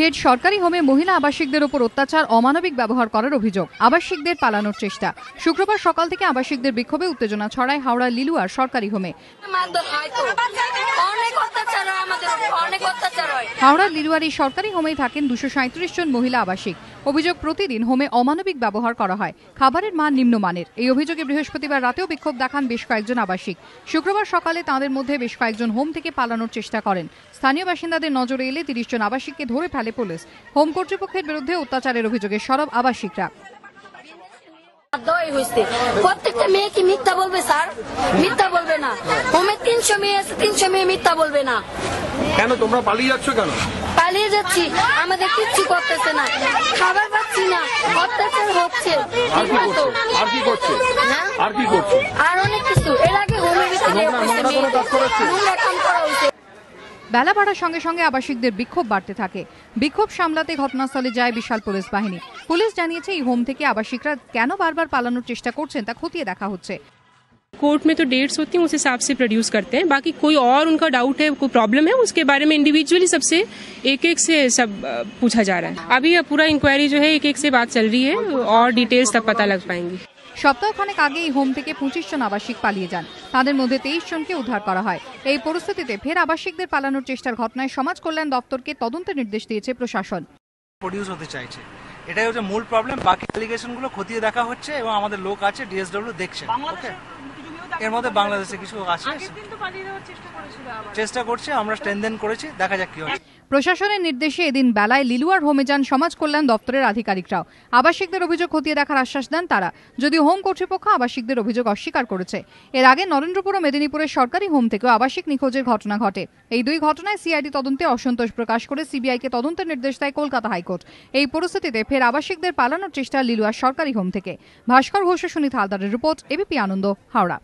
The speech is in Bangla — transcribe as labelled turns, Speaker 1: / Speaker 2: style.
Speaker 1: ফের সরকারি হোমে মহিলা আবাসিকদের উপর অত্যাচার, অমানবিক ব্যবহার করার অভিযোগ। আবাসিকদের পালানোর চেষ্টা। শুক্রবার সকাল থেকে আবাসিকদের বিক্ষোভে উত্তেজনা ছড়ায় হাওড়া লিলুয়ার সরকারি হোমে
Speaker 2: মারধর হয় তো অনেক অত্যাচার হয় আমাদের উপর, অনেক অত্যাচার হয়
Speaker 1: হাওড়ার লিলুয়ারি সরকারি হোমেই থাকেন দুশো সাঁত্রিশ জন মহিলা আবাসিক। অভিযোগ প্রতিদিন হোমে অমানবিক ব্যবহার করা হয়। খাবারের মান নিম্নমানের। এই অভিযোগে বৃহস্পতিবার রাতেও বিক্ষোভ দেখান বেশ কয়েকজন আবাসিক। শুক্রবার সকালে তাঁদের মধ্যে বেশ কয়েকজন হোম থেকে পালানোর চেষ্টা করেন। স্থানীয় বাসিন্দাদের নজরে এলে তিরিশ জন আবাসিককে ধরে ফেলে পুলিশ। হোম কর্তৃপক্ষের বিরুদ্ধে অত্যাচারের অভিযোগে সরব আবাসিকরা।
Speaker 2: বাধ্যই হয়েছে প্রত্যেকটা মেয়ে কি মিথ্যা বলবে স্যার? মিথ্যা বলবে না। হোমে তিনশো মেয়ে আছে তিনশো মেয়ে মিথ্যা বলবে না।
Speaker 3: কেন তোমরা পালিয়ে যাচ্ছ কেন?
Speaker 2: পালিয়ে যাচ্ছি। আমাদের কিচ্ছু করতেছে না। খাবার পাচ্ছি না। অত্যাচার হচ্ছে।
Speaker 3: আর কি করছে?
Speaker 2: হ্যাঁ?
Speaker 3: আর কি করছে?
Speaker 2: আর অনেক কিছু। এর আগে হোমের ভিতরে
Speaker 1: বেলা বাড়ার সঙ্গে সঙ্গে আবাসিকদের বিক্ষোভ বাড়তে থাকে। বিক্ষোভ সামলাতে ঘটনাস্থলে যায় বিশাল পুলিশ বাহিনী। পুলিশ জানিয়েছে, এই হোম থেকে আবাসিকরা কেন বারবার পালানোর চেষ্টা করছেন তা খতিয়ে দেখা হচ্ছে।
Speaker 4: कोर्ट में तो डेट्स होती हैं उस हिसाब से प्रोड्यूस करते हैं बाकी कोई और उनका डाउट है कोई प्रॉब्लम है उसके बारे में इंडिविजुअली सबसे एक एक से सब अ, पूछा जा रहा है अभी ये पूरा इंक्वायरी जो है एक एक से बात चल रही है और डिटेल्स तब पता लग पाएंगी
Speaker 1: সপ্তাহখানেক আগে এই হোম থেকে পঁচিশ জন আবাসিক পালিয়ে যান তাদের মধ্যে তেইশ জনকে উদ্ধার করা হয় এই পরিস্থিতিতে ফের আবাসিকদের পালানোর চেষ্টার ঘটনায় সমাজ কল্যাণ দপ্তরকে তদন্তের নির্দেশ দিয়েছে প্রশাসন
Speaker 5: প্রডিউস হতে চাইছে এটাই হচ্ছে মূল প্রবলেম বাকি অ্যালিগেশনগুলো খতিয়ে দেখা হচ্ছে এবং আমাদের লোক আছে ডিএসডব্লিউ দেখছে। ওকে এর মধ্যে বাংলাদেশে কিছু আছে চেষ্টা করছে আমরা স্ট্রেনদেন করেছি দেখা যাক কি হচ্ছে
Speaker 1: প্রশাসনের নির্দেশে এদিন বেলায় লিলুয়ার হোমে যান সমাজ কল্যাণ দপ্তরের আধিকারিকরাও। আবাসিকদের অভিযোগ খতিয়ে দেখার আশ্বাস দেন তারা। যদিও হোম কর্তৃপক্ষ আবাসিকদের অভিযোগ অস্বীকার করেছে। এর আগে নরেন্দ্রপুর ও মেদিনীপুরের সরকারি হোম থেকেও আবাসিক নিখোঁজের ঘটনা ঘটে। এই দুই ঘটনায় সিআইডি তদন্তে অসন্তোষ প্রকাশ করে সিবিআইকে তদন্তের নির্দেশ দেয় কলকাতা হাইকোর্ট। এই পরিস্থিতিতে ফের আবাসিকদের পালানোর চেষ্টা লিলুয়ার সরকারি হোম থেকে। ভাস্কর ঘোষ ও সুনীত হালদারের রিপোর্ট এবিপি আনন্দ হাওড়া।